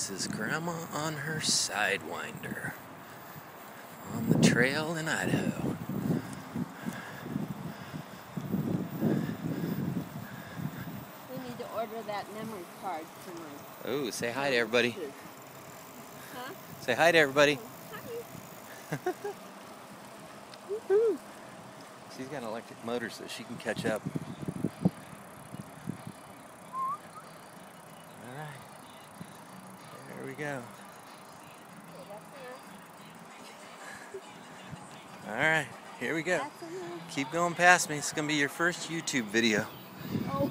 This is Grandma on her Sidewinder on the trail in Idaho. We need to order that memory card for my. Oh, say hi to everybody. Huh? Say hi to everybody. Hi. She's got an electric motor so she can catch up. All right. There we go. All right. Here we go. Keep going past me. It's going to be your first YouTube video. Oh.